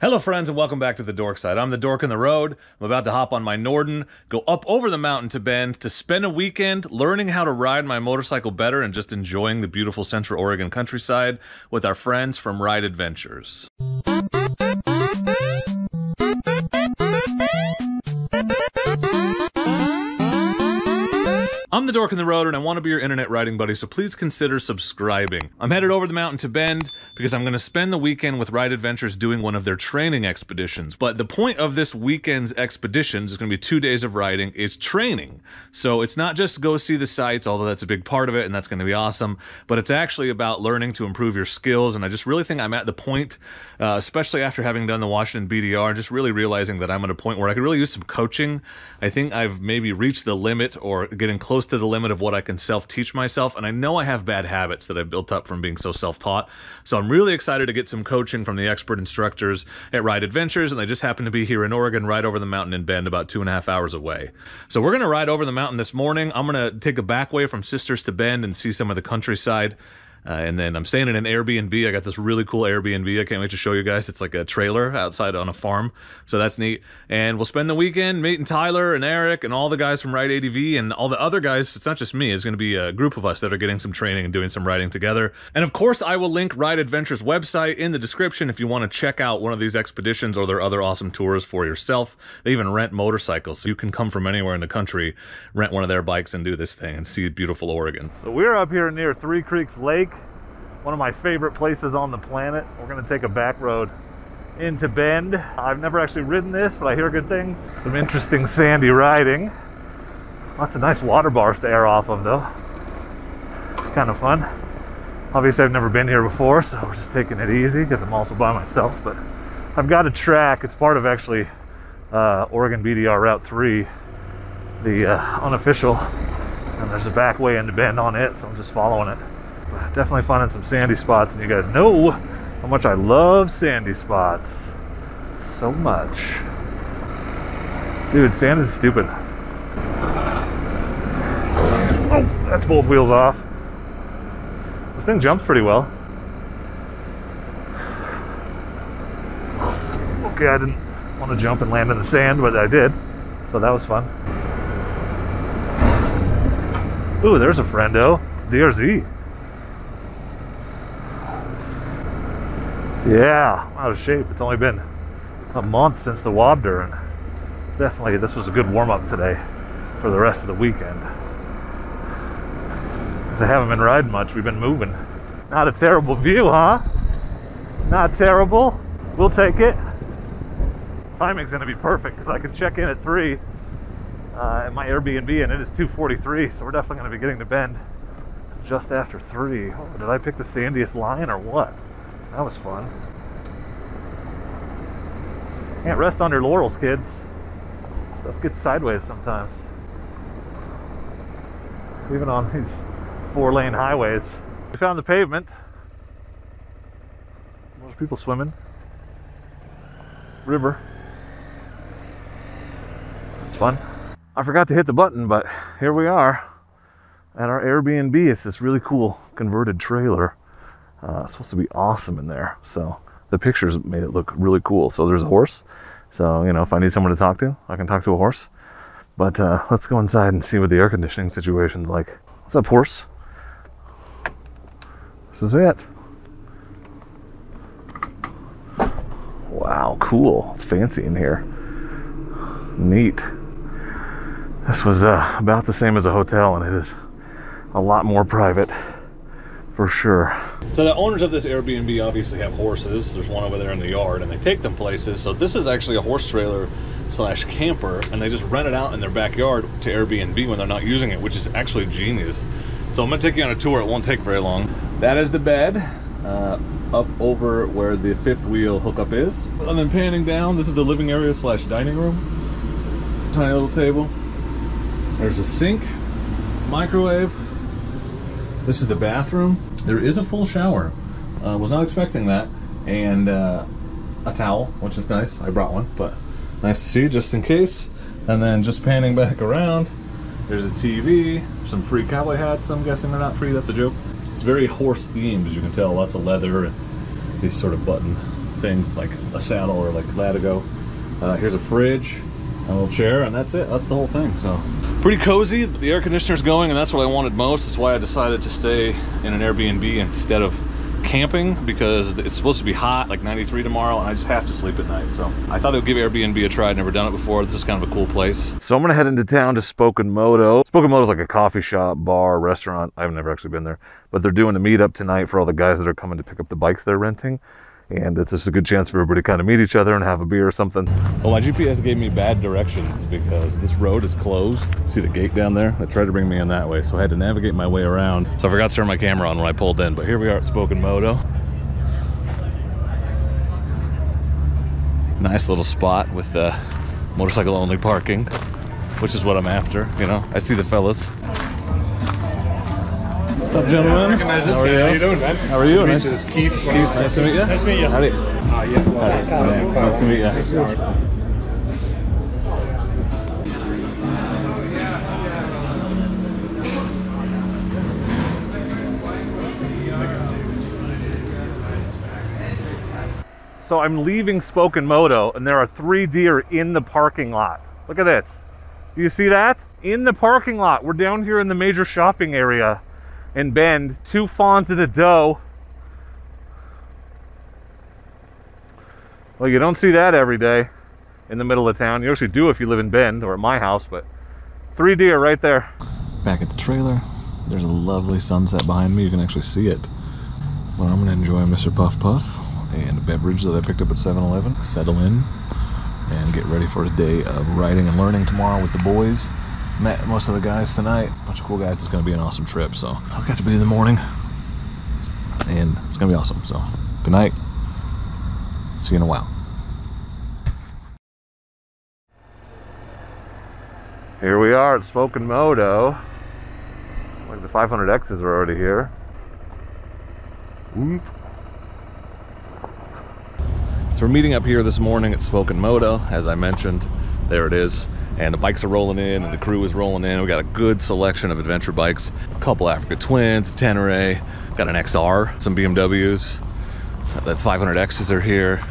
Hello, friends, and welcome back to the Dork Side. I'm the Dork in the Road. I'm about to hop on my Norden, go up over the mountain to Bend to spend a weekend learning how to ride my motorcycle better and just enjoying the beautiful Central Oregon countryside with our friends from Ride Adventures. I'm the Dork in the Road, and I want to be your internet riding buddy, so please consider subscribing. I'm headed over the mountain to Bend because I'm going to spend the weekend with Ride Adventures doing one of their training expeditions. But the point of this weekend's expeditions is going to be two days of riding. It's training. So it's not just go see the sights, although that's a big part of it, and that's going to be awesome, but it's actually about learning to improve your skills. And I just really think I'm at the point, uh, especially after having done the Washington BDR, just really realizing that I'm at a point where I could really use some coaching. I think I've maybe reached the limit or getting close to the limit of what I can self teach myself. And I know I have bad habits that I've built up from being so self taught. So I'm really excited to get some coaching from the expert instructors at Ride Adventures. And they just happen to be here in Oregon, right over the mountain in Bend, about two and a half hours away. So we're going to ride over the mountain this morning. I'm going to take a back way from Sisters to Bend and see some of the countryside. Uh, and then I'm staying in an Airbnb. I got this really cool Airbnb. I can't wait to show you guys. It's like a trailer outside on a farm. So that's neat. And we'll spend the weekend meeting Tyler and Eric and all the guys from Ride ADV and all the other guys. It's not just me. It's going to be a group of us that are getting some training and doing some riding together. And of course, I will link Ride Adventures website in the description if you want to check out one of these expeditions or their other awesome tours for yourself. They even rent motorcycles. So you can come from anywhere in the country, rent one of their bikes and do this thing and see beautiful Oregon. So we're up here near Three Creeks Lake one of my favorite places on the planet. We're gonna take a back road into Bend. I've never actually ridden this, but I hear good things. Some interesting sandy riding. Lots of nice water bars to air off of though. Kind of fun. Obviously I've never been here before, so we're just taking it easy because I'm also by myself, but I've got a track. It's part of actually uh, Oregon BDR Route 3, the uh, unofficial, and there's a back way into Bend on it, so I'm just following it definitely finding some sandy spots, and you guys know how much I love sandy spots. So much. Dude, sand is stupid. Oh, that's both wheels off. This thing jumps pretty well. Okay, I didn't want to jump and land in the sand, but I did. So that was fun. Ooh, there's a friendo. DRZ. Yeah, I'm out of shape. It's only been a month since the Wobder, and definitely this was a good warm up today for the rest of the weekend. Because I haven't been riding much, we've been moving. Not a terrible view, huh? Not terrible. We'll take it. Timing's gonna be perfect because I can check in at 3 uh, at my Airbnb and it is 2.43, so we're definitely gonna be getting to Bend just after 3. Oh, did I pick the sandiest line or what? That was fun. Can't rest on your laurels, kids. Stuff gets sideways sometimes. Even on these four lane highways. We found the pavement. Most people swimming. River. It's fun. I forgot to hit the button, but here we are at our Airbnb. It's this really cool converted trailer. Uh, supposed to be awesome in there. So the pictures made it look really cool. So there's a horse. So, you know, if I need someone to talk to, I can talk to a horse. But uh, let's go inside and see what the air conditioning situation's like. What's up, horse? This is it. Wow, cool. It's fancy in here. Neat. This was uh, about the same as a hotel, and it is a lot more private for sure. So the owners of this Airbnb obviously have horses. There's one over there in the yard and they take them places. So this is actually a horse trailer slash camper and they just rent it out in their backyard to Airbnb when they're not using it, which is actually genius. So I'm gonna take you on a tour. It won't take very long. That is the bed uh, up over where the fifth wheel hookup is. And then panning down, this is the living area slash dining room. Tiny little table. There's a sink, microwave. This is the bathroom. There is a full shower. Uh, was not expecting that. And uh, a towel, which is nice. I brought one, but nice to see just in case. And then just panning back around, there's a TV, some free cowboy hats. I'm guessing they're not free. That's a joke. It's very horse themed, as you can tell. Lots of leather and these sort of button things like a saddle or like Latigo. Uh, here's a fridge, a little chair, and that's it. That's the whole thing. So pretty cozy. The air conditioner's going, and that's what I wanted most. That's why I decided to stay in an Airbnb instead of camping because it's supposed to be hot, like 93 tomorrow, and I just have to sleep at night. So I thought I would give Airbnb a try. I'd never done it before. This is kind of a cool place. So I'm gonna head into town to Spoken Moto. Spoken Moto is like a coffee shop, bar, restaurant. I've never actually been there, but they're doing a meetup tonight for all the guys that are coming to pick up the bikes they're renting. And it's just a good chance for everybody to kind of meet each other and have a beer or something. Well, my GPS gave me bad directions because this road is closed. See the gate down there? It tried to bring me in that way, so I had to navigate my way around. So I forgot to turn my camera on when I pulled in, but here we are at Spoken Moto. nice little spot with uh, motorcycle only parking, which is what I'm after. You know, I see the fellas. What's up, gentlemen? recognize How are you? How you doing, man? How are you? Nice Nice, to Keith. Keith, nice to meet you. Nice to meet you. Howdy. Uh, yeah, well, Howdy. Nice to meet you. So I'm leaving Spoken Moto and there are three deer in the parking lot. Look at this. Do you see that? In the parking lot. We're down here in the major shopping area in Bend. Two fawns and a doe. Well, you don't see that every day in the middle of town. You actually do if you live in Bend or at my house, but three deer right there. Back at the trailer, there's a lovely sunset behind me. You can actually see it. Well, I'm gonna enjoy Mr. Puff Puff and a beverage that I picked up at 7-Eleven. Settle in and get ready for a day of riding and learning tomorrow with the boys. Met most of the guys tonight. Bunch of cool guys. It's gonna be an awesome trip. So I've got to be in the morning, and it's gonna be awesome. So good night. See you in a while. Here we are at Spoken Moto. Like the 500Xs are already here. Whoop. So we're meeting up here this morning at Spoken Moto, as I mentioned. There it is. And the bikes are rolling in and the crew is rolling in. We got a good selection of adventure bikes. A couple Africa Twins, Tenere, got an XR, some BMWs. The 500Xs are here.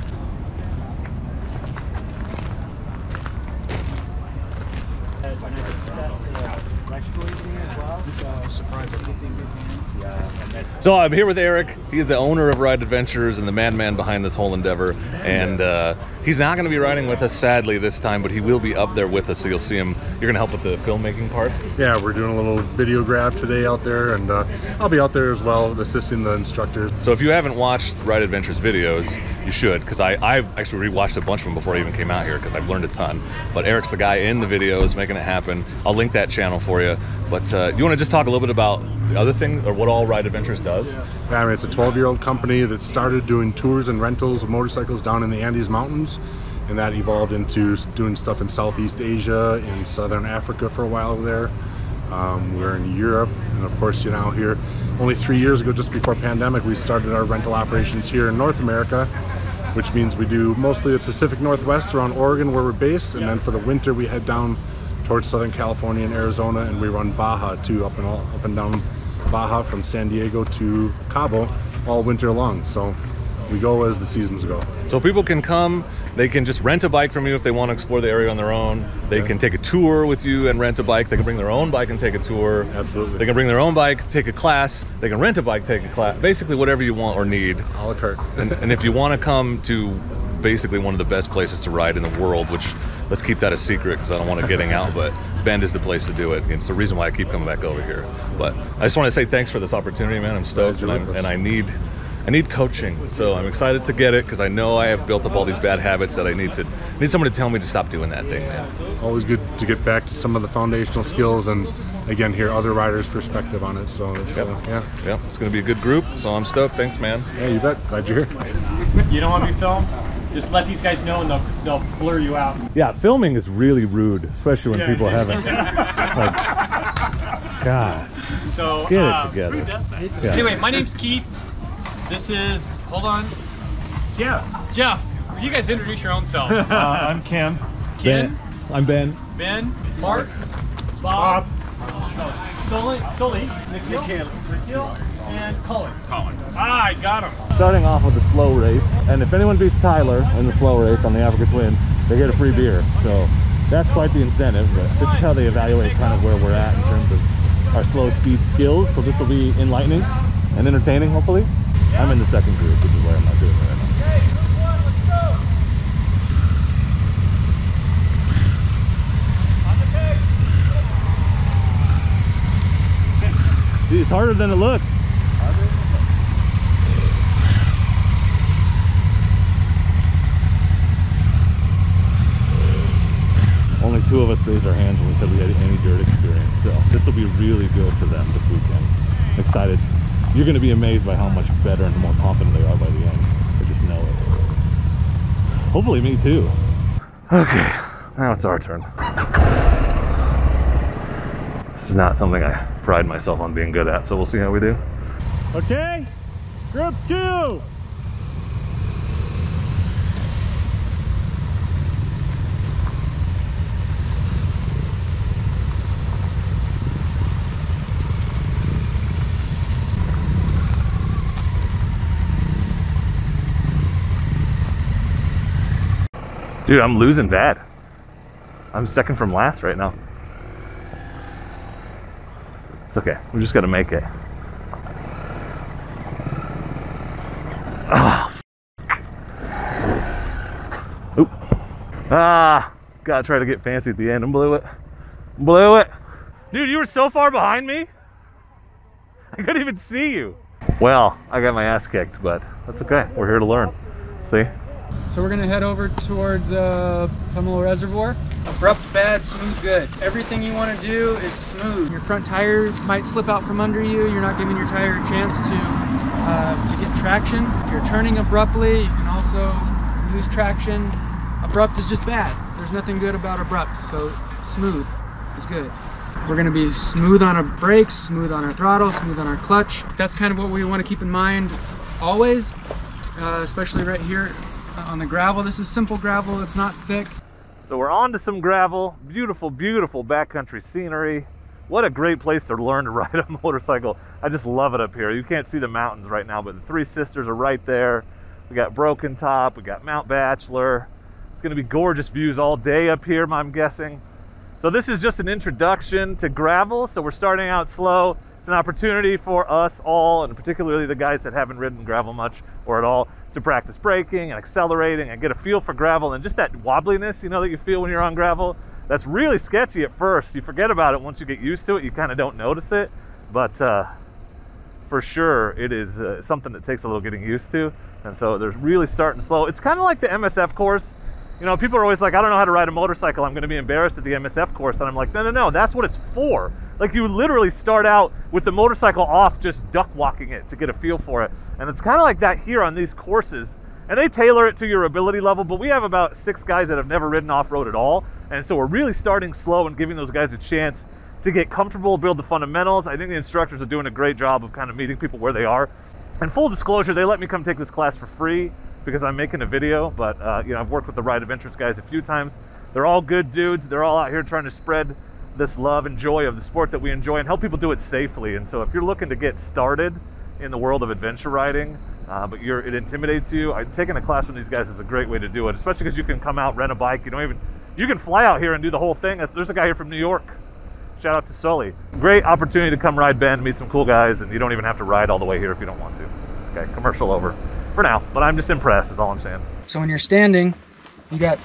So I'm here with Eric. He is the owner of Ride Adventures and the madman behind this whole endeavor. And uh, he's not going to be riding with us, sadly, this time, but he will be up there with us, so you'll see him. You're going to help with the filmmaking part. Yeah, we're doing a little video grab today out there, and uh, I'll be out there as well, assisting the instructors. So if you haven't watched Ride Adventures videos, you should, because I I've actually rewatched a bunch of them before I even came out here, because I've learned a ton. But Eric's the guy in the videos making it happen. I'll link that channel for you. But uh, you want to just talk a little bit about the other thing, or what all Ride Adventures does? Yeah, I mean, it's a 12-year-old company that started doing tours and rentals of motorcycles down in the Andes Mountains, and that evolved into doing stuff in Southeast Asia, in Southern Africa for a while there. Um, we're in Europe, and of course, you know, here only three years ago, just before pandemic, we started our rental operations here in North America, which means we do mostly the Pacific Northwest around Oregon, where we're based, and then for the winter, we head down towards Southern California and Arizona, and we run Baja too, up and all, up and down Baja from San Diego to Cabo all winter long. So we go as the seasons go. So people can come, they can just rent a bike from you if they want to explore the area on their own. They can take a tour with you and rent a bike. They can bring their own bike and take a tour. Absolutely. They can bring their own bike, take a class. They can rent a bike, take a class. Basically, whatever you want or need. A la carte. And, and if you want to come to basically one of the best places to ride in the world, which let's keep that a secret because I don't want it getting out, but Bend is the place to do it. And It's the reason why I keep coming back over here. But I just want to say thanks for this opportunity, man. I'm stoked, and, I'm, and I need. I need coaching, so I'm excited to get it because I know I have built up all these bad habits that I need to need someone to tell me to stop doing that thing, man. Always good to get back to some of the foundational skills and again hear other riders' perspective on it. So it's, Yep. uh, yeah, Yeah, it's gonna be a good group, so I'm stoked. Thanks, man. yeah, you bet. Glad you're here. You don't want to be filmed? Just let these guys know and they'll, they'll blur you out. Yeah, filming is really rude, especially when people haven't. Like, God, So get uh, it together. Yeah. Anyway, my name's Keith. This is hold on, Jeff. Jeff, will you guys introduce your own self? Uh, I'm Ken. Ken, I'm Ben. Ben, Mark, Bob, So, Sully, Sully, Nikhil, Nikhil, and Colin. Colin. Ah, I got him. Starting off with the slow race, and if anyone beats Tyler in the slow race on the Africa Twin, they get a free beer. So that's quite the incentive. But this is how they evaluate kind of where we're at in terms of our slow speed skills. So this will be enlightening and entertaining, hopefully. I'm in the second group, which is why I'm not doing it right now. Okay, group one, let's go. On the pace. See, it's harder than it looks. Only two of us raised our hands when we said we had any dirt experience. So this will be really good for them this weekend. I'm excited. You're going to be amazed by how much better and more confident they are by the end. I just know it. Hopefully me too. Okay, now it's our turn. This is not something I pride myself on being good at, so we'll see how we do. Okay, group two. Dude, I'm losing bad. I'm second from last right now. It's okay. We just got to make it. Ah. Oop. Ah. Gotta try to get fancy at the end and blew it. Blew it. Dude, you were so far behind me. I couldn't even see you. Well, I got my ass kicked, but that's okay. We're here to learn. See? So we're gonna head over towards uh, Reservoir. Abrupt, bad, smooth, good. Everything you wanna do is smooth. Your front tire might slip out from under you. You're not giving your tire a chance to, uh, to get traction. If you're turning abruptly, you can also lose traction. Abrupt is just bad. There's nothing good about abrupt, so smooth is good. We're gonna be smooth on our brakes, smooth on our throttle, smooth on our clutch. That's kind of what we wanna keep in mind always, uh, especially right here on the gravel. This is simple gravel, it's not thick. So we're on to some gravel. Beautiful, beautiful backcountry scenery. What a great place to learn to ride a motorcycle. I just love it up here. You can't see the mountains right now, but the Three Sisters are right there. We got Broken Top, we got Mount Bachelor. It's gonna be gorgeous views all day up here, I'm guessing. So this is just an introduction to gravel. So we're starting out slow. It's an opportunity for us all, and particularly the guys that haven't ridden gravel much or at all, to practice braking and accelerating and get a feel for gravel and just that wobbliness, you know, that you feel when you're on gravel. That's really sketchy at first. You forget about it once you get used to it. You kind of don't notice it, but uh, for sure it is uh, something that takes a little getting used to. And so they're really starting slow. It's kind of like the MSF course. You know, people are always like, I don't know how to ride a motorcycle. I'm going to be embarrassed at the MSF course. And I'm like, no, no, no. That's what it's for. Like you literally start out with the motorcycle off, just duck walking it to get a feel for it. And it's kind of like that here on these courses. And they tailor it to your ability level. But we have about six guys that have never ridden off road at all. And so we're really starting slow and giving those guys a chance to get comfortable, build the fundamentals. I think the instructors are doing a great job of kind of meeting people where they are. And full disclosure, they let me come take this class for free because I'm making a video. But uh, you know, I've worked with the Ride Adventures guys a few times. They're all good dudes. They're all out here trying to spread this love and joy of the sport that we enjoy and help people do it safely. And so, if you're looking to get started in the world of adventure riding, uh, but you're it intimidates you, I, taking a class from these guys is a great way to do it. Especially because you can come out, rent a bike. You don't even you can fly out here and do the whole thing. There's a guy here from New York. Shout out to Sully. Great opportunity to come ride Bend, meet some cool guys, and you don't even have to ride all the way here if you don't want to. Okay, commercial over for now, but I'm just impressed, is all I'm saying. So when you're standing, you got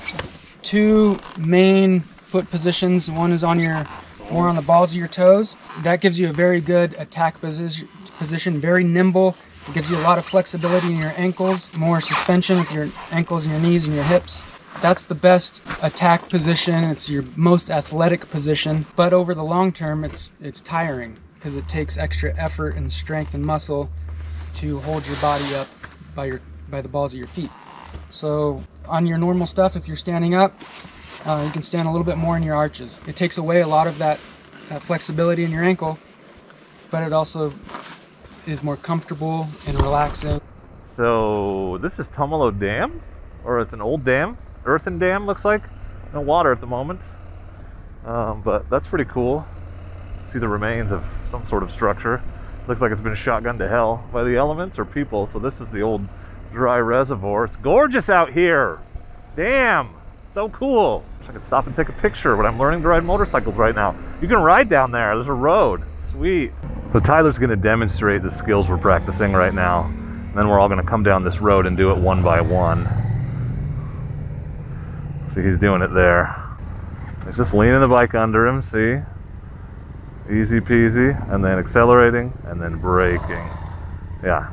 two main foot positions. One is on your more on the balls of your toes. That gives you a very good attack position, position very nimble. It gives you a lot of flexibility in your ankles, more suspension with your ankles and your knees and your hips. That's the best attack position. It's your most athletic position, but over the long term, it's it's tiring because it takes extra effort and strength and muscle to hold your body up by your by the balls of your feet. So on your normal stuff, if you're standing up, uh, you can stand a little bit more in your arches. It takes away a lot of that, that flexibility in your ankle, but it also is more comfortable and relaxing. So this is Tumalo Dam, or it's an old dam, earthen dam looks like. No water at the moment, um, but that's pretty cool. See the remains of some sort of structure. Looks like it's been shotgunned to hell by the elements or people. So this is the old dry reservoir. It's gorgeous out here. Damn, so cool. Wish I could stop and take a picture, but I'm learning to ride motorcycles right now. You can ride down there. There's a road. Sweet. So Tyler's gonna demonstrate the skills we're practicing right now. And then we're all gonna come down this road and do it one by one. See, he's doing it there. He's just leaning the bike under him, see? Easy peasy, and then accelerating, and then braking. Yeah.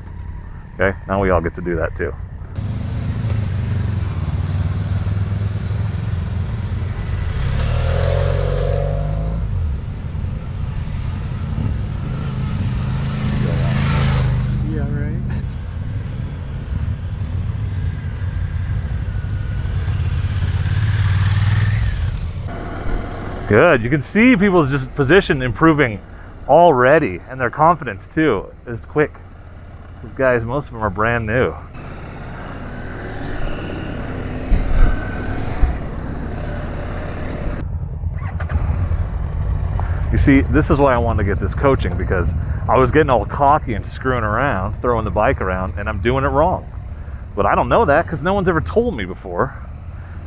Okay, now we all get to do that too. Yeah, right. Good. You can see people's just position improving already, and their confidence too is quick. These guys, most of them are brand new. You see, this is why I wanted to get this coaching because I was getting all cocky and screwing around, throwing the bike around, and I'm doing it wrong. But I don't know that because no one's ever told me before.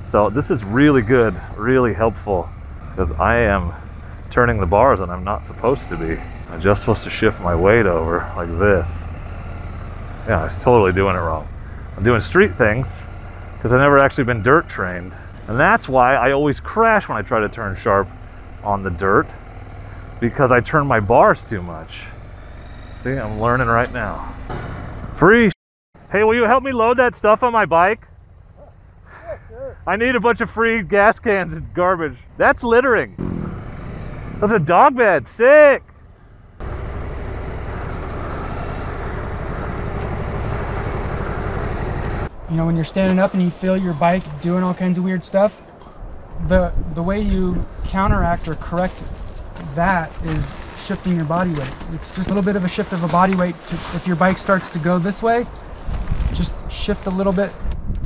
So this is really good, really helpful because I am turning the bars and I'm not supposed to be. I'm just supposed to shift my weight over like this. Yeah, I was totally doing it wrong. I'm doing street things because I've never actually been dirt trained. And that's why I always crash when I try to turn sharp on the dirt because I turn my bars too much. See, I'm learning right now. Free. Hey, will you help me load that stuff on my bike? I need a bunch of free gas cans and garbage. That's littering. That's a dog bed. Sick. You know, when you're standing up and you feel your bike doing all kinds of weird stuff, the the way you counteract or correct that is shifting your body weight. It's just a little bit of a shift of a body weight. To, if your bike starts to go this way, just shift a little bit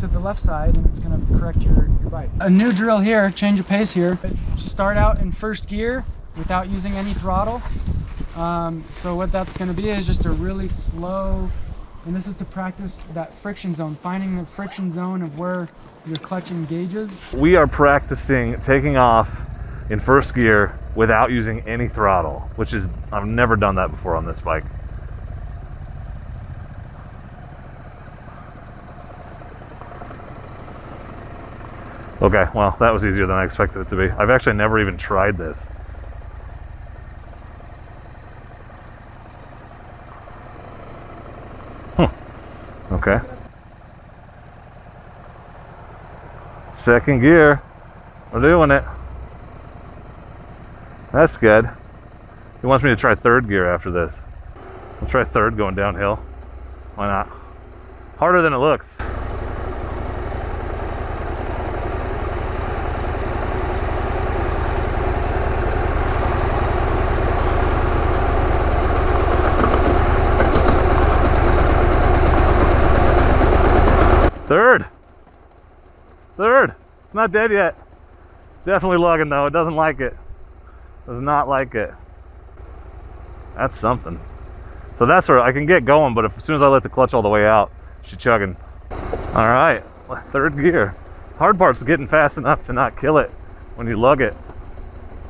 to the left side and it's going to correct your, your bike. A new drill here, change of pace here. Start out in first gear without using any throttle. Um, so what that's going to be is just a really slow, and this is to practice that friction zone, finding the friction zone of where your clutch engages. We are practicing taking off in first gear without using any throttle, which is I've never done that before on this bike. Okay, well, that was easier than I expected it to be. I've actually never even tried this. Hmm. Okay. Second gear. We're doing it. That's good. He wants me to try third gear after this. I'll try third going downhill. Why not? Harder than it looks. Third. Third. It's not dead yet. Definitely lugging though. It doesn't like it. Does not like it. That's something. So that's where I can get going, but if, as soon as I let the clutch all the way out, she's chugging. All right, third gear. Hard part's getting fast enough to not kill it when you lug it.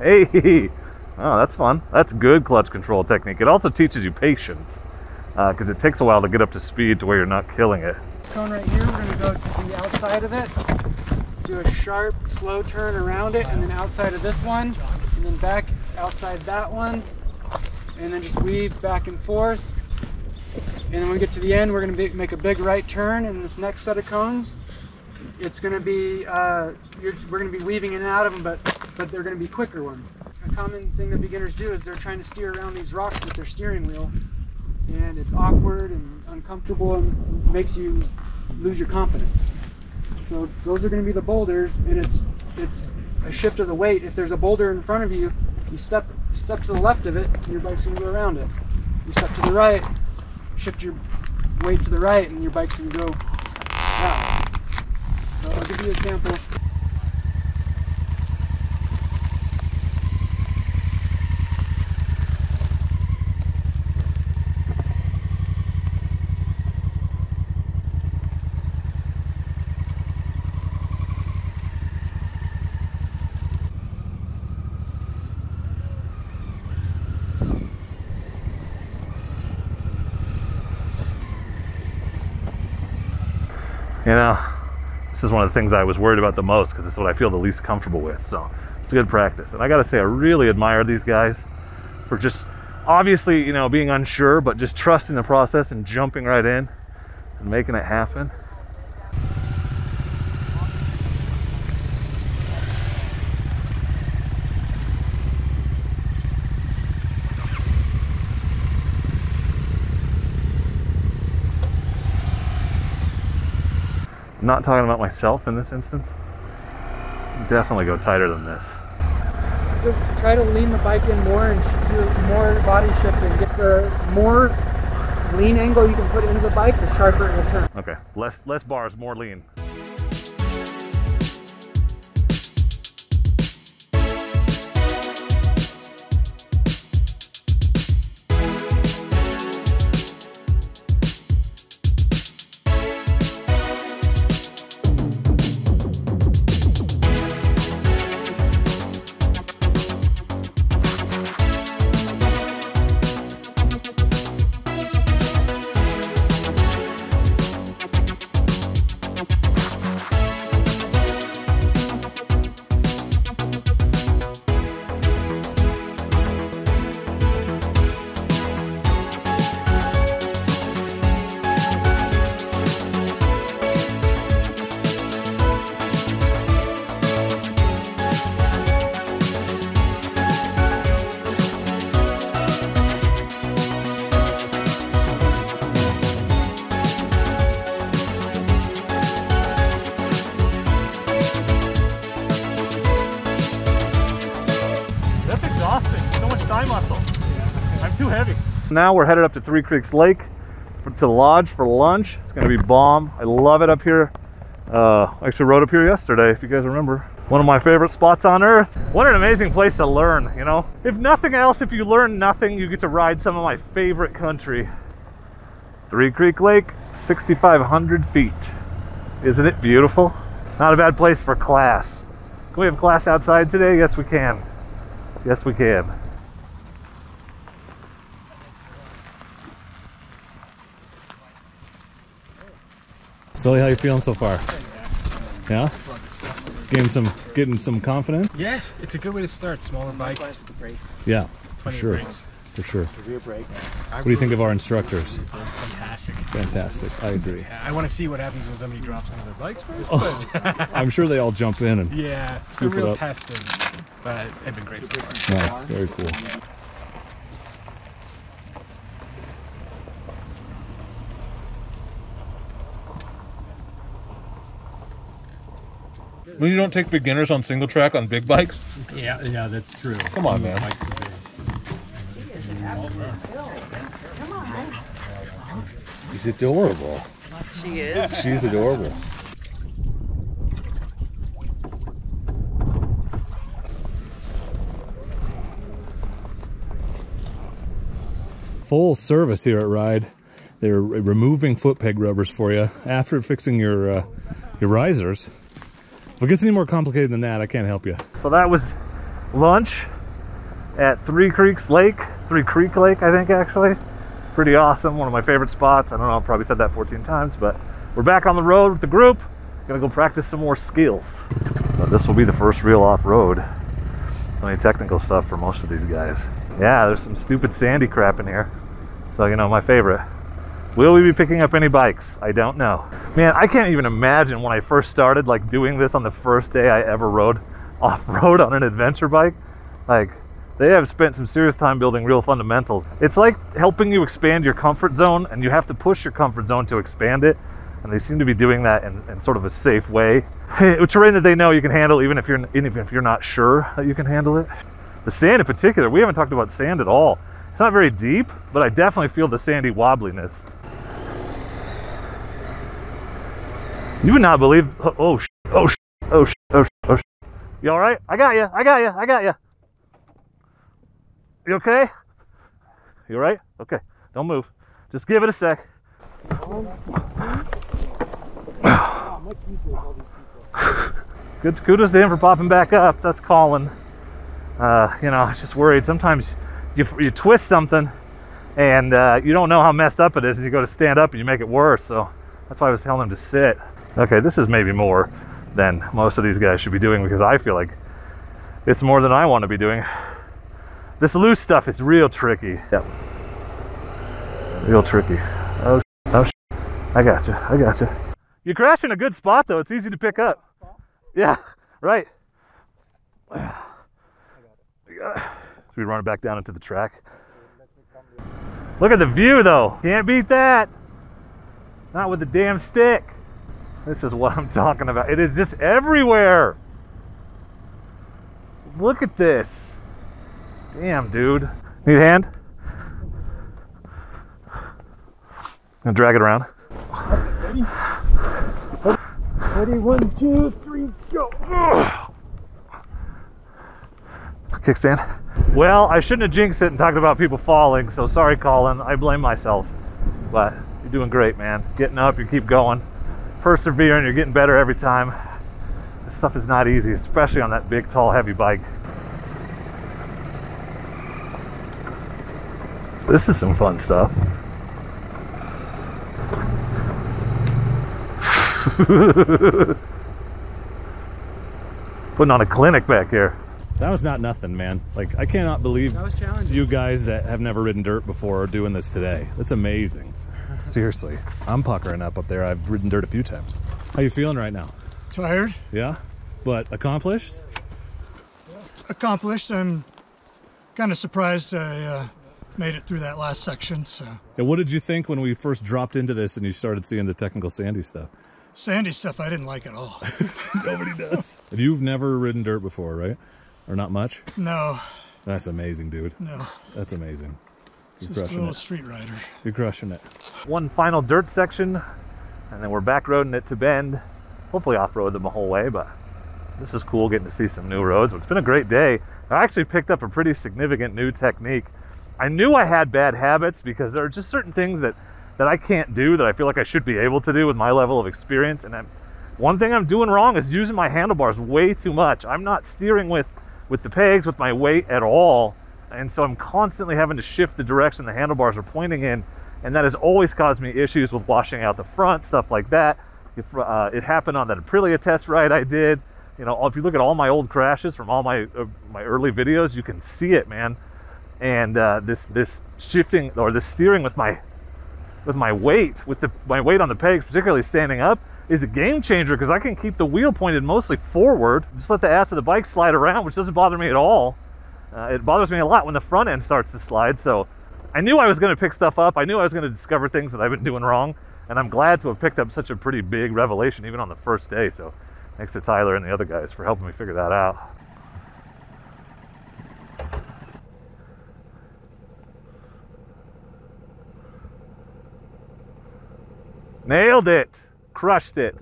Hey, oh, that's fun. That's good clutch control technique. It also teaches you patience because uh, it takes a while to get up to speed to where you're not killing it. Cone right here, we're to go to the outside of it, do a sharp, slow turn around it, and then outside of this one, and then back outside that one, and then just weave back and forth. And then when we get to the end, we're going to make a big right turn in this next set of cones. It's going to be, uh, we're going to be weaving in and out of them, but, but they're going to be quicker ones. A common thing that beginners do is they're trying to steer around these rocks with their steering wheel, and it's awkward and uncomfortable and makes you lose your confidence. So those are going to be the boulders, and it's it's a shift of the weight. If there's a boulder in front of you, you step step to the left of it, and your bike's going to go around it. You step to the right, shift your weight to the right, and your bike's going to go out. So I'll give you a sample. You know, this is one of the things I was worried about the most because it's what I feel the least comfortable with. So it's a good practice. And I got to say, I really admire these guys for just obviously, you know, being unsure, but just trusting the process and jumping right in and making it happen. Not talking about myself in this instance. Definitely go tighter than this. Just try to lean the bike in more and do more body shifting. Get the more lean angle you can put into the bike, the sharper it will turn. Okay, less less bars, more lean. Now we're headed up to Three Creeks Lake for, to lodge for lunch. It's gonna be bomb. I love it up here. Uh, I actually rode up here yesterday, if you guys remember. One of my favorite spots on earth. What an amazing place to learn, you know? If nothing else, if you learn nothing, you get to ride some of my favorite country. Three Creek Lake, 6,500 feet. Isn't it beautiful? Not a bad place for class. Can we have class outside today? Yes, we can. Yes, we can. Sully, how you feeling so far? Fantastic. Yeah? Getting some getting some confidence? Yeah, it's a good way to start. Smaller bike, Yeah, for plenty sure. of brakes. For sure. I What do you think of our instructors? Fantastic. Fantastic. I agree. I want to see what happens when somebody drops one of their bikes first. Oh. I'm sure they all jump in and Yeah, it's a Scoop it up. testing, but they've been great so far. nice. Very cool. When you don't take beginners on single track on big bikes? Yeah, yeah, that's true. Come on, man. He's adorable. She is. She's adorable. Full service here at Ride. They're removing foot peg rubbers for you after fixing your uh, your risers. If it gets any more complicated than that, I can't help you. So that was lunch at Three Creeks Lake, Three Creek Lake, I think actually. Pretty awesome, one of my favorite spots. I don't know, I've probably said that 14 times, but we're back on the road with the group. Gonna go practice some more skills. This will be the first real off-road. Plenty technical stuff for most of these guys. Yeah, there's some stupid sandy crap in here. So, you know, my favorite. Will we be picking up any bikes? I don't know. Man, I can't even imagine when I first started, like doing this on the first day I ever rode off-road on an adventure bike. Like, they have spent some serious time building real fundamentals. It's like helping you expand your comfort zone, and you have to push your comfort zone to expand it. And they seem to be doing that in, in sort of a safe way. terrain that they know you can handle, even if you're even if you're not sure that you can handle it. The sand in particular, we haven't talked about sand at all. It's not very deep, but I definitely feel the sandy wobbliness. You would not believe. Oh, oh, sh- oh, sh- oh, sh- oh, sh- oh. You all right? I got you. I got you. I got you. You okay? You all right? Okay. Don't move. Just give it a sec. Good kudos to him for popping back up. That's Colin. Uh, you know, I was just worried. Sometimes you, you twist something and uh, you don't know how messed up it is, and you go to stand up and you make it worse. So that's why I was telling him to sit. Okay, this is maybe more than most of these guys should be doing because I feel like it's more than I want to be doing. This loose stuff is real tricky. Yep. Real tricky. Oh, oh, I gotcha. I gotcha. You You crash in a good spot though. It's easy to pick up. Yeah, right. Should we run it back down into the track? Look at the view though. Can't beat that. Not with the damn stick. This is what I'm talking about. It is just everywhere. Look at this. Damn, dude. Need a hand? And drag it around. Ready? Ready, one, two, three, go. Kickstand. Well, I shouldn't have jinxed it and talked about people falling, so sorry, Colin. I blame myself. But you're doing great, man. Getting up, you keep going, persevering, you're getting better every time. This stuff is not easy, especially on that big, tall, heavy bike. This is some fun stuff. Putting on a clinic back here. That was not nothing, man. Like, I cannot believe That was challenging. you guys that have never ridden dirt before are doing this today. That's amazing. Seriously. I'm puckering up up there. I've ridden dirt a few times. How you feeling right now? Tired, Yeah? But accomplished? accomplished. I'm kind of surprised I uh, made it through that last section. So And what did you think when we first dropped into this and you started seeing the technical sandy stuff? sandy stuff I didn't like at all. Nobody does. And you've never ridden dirt before, right? Or not much? No, That's amazing, dude. no, That's amazing. You're just a crushing little it. street rider. You're crushing it. One final dirt section, and then we're back roading it to Bend. Hopefully off-road them the whole way, but this is cool getting to see some new roads. It's been a great day. I actually picked up a pretty significant new technique. I knew I had bad habits because there are just certain things that that I can't do that I feel like I should be able to do with my level of experience. And I'm, one thing I'm doing wrong is using my handlebars way too much. I'm not steering with with the pegs with my weight at all, and so I'm constantly having to shift the direction the handlebars are pointing in, and that has always caused me issues with washing out the front, stuff like that. If, uh, it happened on that Aprilia test ride I did. You know, if you look at all my old crashes from all my uh, my early videos, you can see it, man. And uh, this this shifting or this steering with my with my weight, with the my weight on the pegs, particularly standing up, is a game changer because I can keep the wheel pointed mostly forward. Just let the ass of the bike slide around, which doesn't bother me at all. Uh, it bothers me a lot when the front end starts to slide. So I knew I was going to pick stuff up. I knew I was going to discover things that I've been doing wrong, and I'm glad to have picked up such a pretty big revelation even on the first day. So thanks to Tyler and the other guys for helping me figure that out. Nailed it. Crushed it.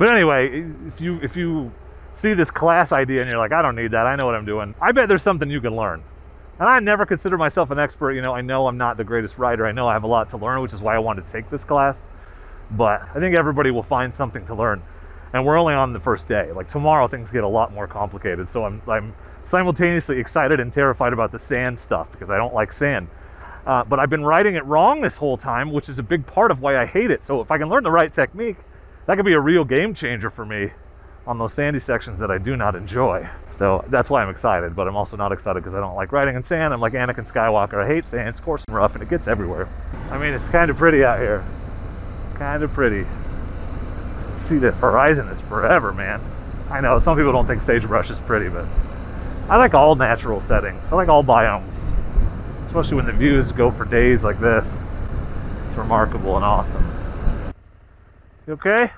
But anyway, if you if you see this class idea and you're like, I don't need that, I know what I'm doing. I bet there's something you can learn. And I never consider myself an expert. You know, I know I'm not the greatest rider. I know I have a lot to learn, which is why I wanted to take this class. But I think everybody will find something to learn. And we're only on the first day. Like tomorrow, things get a lot more complicated. So I'm, I'm simultaneously excited and terrified about the sand stuff because I don't like sand. Uh, but I've been riding it wrong this whole time, which is a big part of why I hate it. So if I can learn the right technique, that could be a real game changer for me on those sandy sections that I do not enjoy. So that's why I'm excited, but I'm also not excited because I don't like riding in sand. I'm like Anakin Skywalker. I hate sand. It's coarse and rough and it gets everywhere. I mean, it's kind of pretty out here. Kind of pretty. See, the horizon is forever, man. I know some people don't think sagebrush is pretty, but I like all natural settings. I like all biomes, especially when the views go for days like this. It's remarkable and awesome. You okay?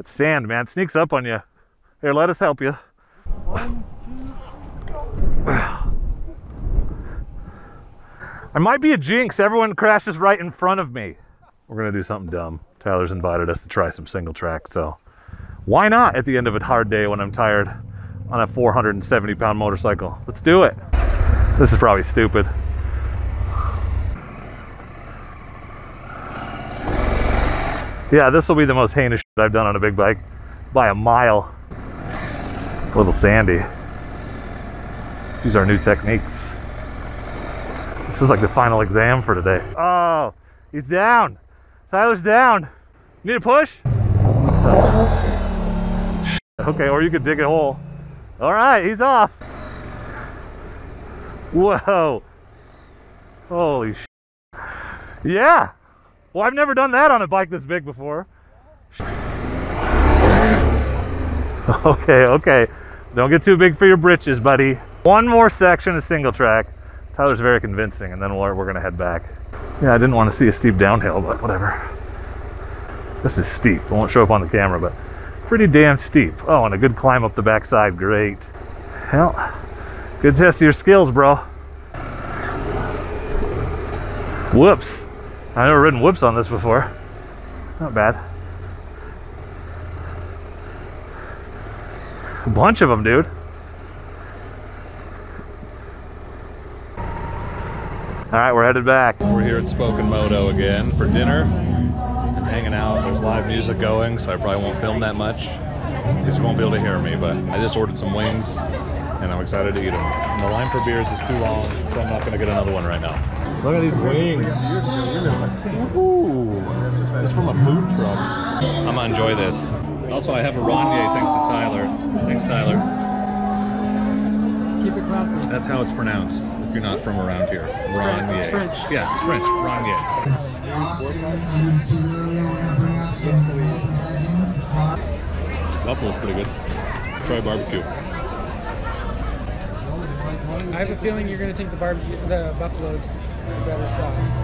It's sand, man. Sneaks up on you. Here, let us help you. I might be a jinx. Everyone crashes right in front of me. We're gonna do something dumb. Tyler's invited us to try some single track, so why not at the end of a hard day when I'm tired on a 470 pound motorcycle? Let's do it. This is probably stupid. Yeah, this will be the most heinous shit I've done on a big bike by a mile. A little sandy. Let's use our new techniques. This is like the final exam for today. Oh, he's down. Tyler's down. Need a push? Okay, or you could dig a hole. All right, he's off. Whoa. Holy sh. Yeah. Well, I've never done that on a bike this big before. Okay, okay. Don't get too big for your britches, buddy. One more section of single track. Tyler's very convincing, and then we're, we're gonna head back. Yeah, I didn't want to see a steep downhill, but whatever. This is steep. It won't show up on the camera, but pretty damn steep. Oh, and a good climb up the backside. Great. Well, good test of your skills, bro. Whoops. I've never ridden whoops on this before. Not bad. A bunch of them, dude. All right, we're headed back. We're here at Spoken Moto again for dinner and hanging out. There's live music going, so I probably won't film that much because you won't be able to hear me. But I just ordered some wings and I'm excited to eat them. And the line for beers is too long, so I'm not going to get another one right now. Look at these wings. Ooh, this is from a food truck. I'm gonna enjoy this. Also, I have a Ronier thanks to Tyler. Thanks, Tyler. Keep it classy. That's how it's pronounced if you're not from around here. Ronier. It's French. Yeah, it's French. Ronier. Buffalo's pretty good. Try barbecue. I have a feeling you're gonna think the barbecue, the buffalo's better sauce.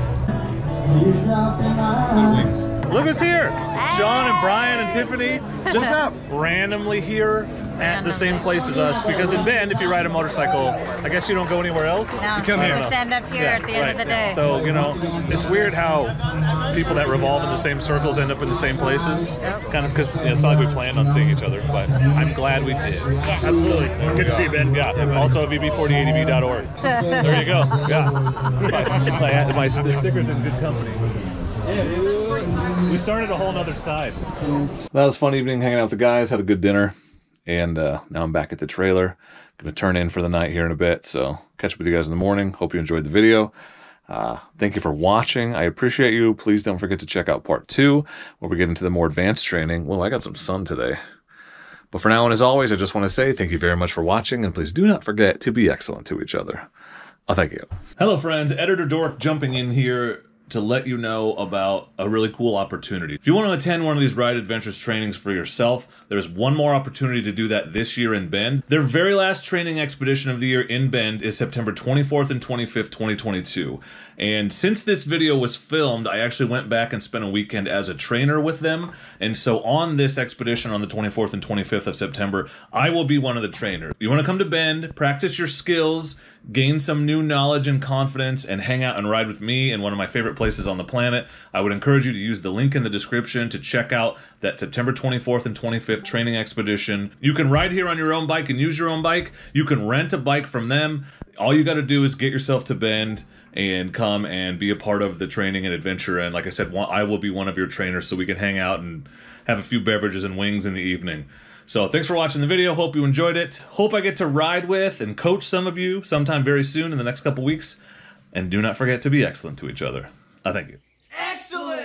Good wings. Look who's here! Sean and Brian and Tiffany. Just randomly here at the same place as us because in Bend, if you ride a motorcycle, I guess you don't go anywhere else. No, you come we here. just end up here at the end of the day. So, you know, it's weird how people that revolve in the same circles end up in the same places. Yep. Kind of because it's not like we planned on seeing each other, but I'm glad we did. Yeah. Absolutely. Good to see you, Ben. Yeah. Also, VB40ADV.org. there you go. Yeah. my, my, my, the sticker's in good company. We started a whole nother side. That was a fun evening hanging out with the guys. Had a good dinner, and uh, now I'm back at the trailer. Gonna turn in for the night here in a bit. So catch up with you guys in the morning. Hope you enjoyed the video. Uh, thank you for watching. I appreciate you. Please don't forget to check out part two, where we get into the more advanced training. Well, I got some sun today. But for now, and as always, I just want to say thank you very much for watching, and please do not forget to be excellent to each other. Oh, thank you. Hello, friends. Editor Dork jumping in here to let you know about a really cool opportunity. If you want to attend one of these Ride Adventures trainings for yourself, there's one more opportunity to do that this year in Bend. Their very last training expedition of the year in Bend is September 24th and 25th, 2022. And since this video was filmed, I actually went back and spent a weekend as a trainer with them. And so on this expedition on the 24th and 25th of September, I will be one of the trainers. You want to come to Bend, practice your skills, gain some new knowledge and confidence, and hang out and ride with me in one of my favorite places on the planet, I would encourage you to use the link in the description to check out that September 24th and 25th training expedition. You can ride here on your own bike and use your own bike. You can rent a bike from them. All you got to do is get yourself to Bend and come and be a part of the training and adventure. And like I said, I will be one of your trainers so we can hang out and have a few beverages and wings in the evening. So thanks for watching the video. Hope you enjoyed it. Hope I get to ride with and coach some of you sometime very soon in the next couple weeks. And do not forget to be excellent to each other. I thank you. Excellent!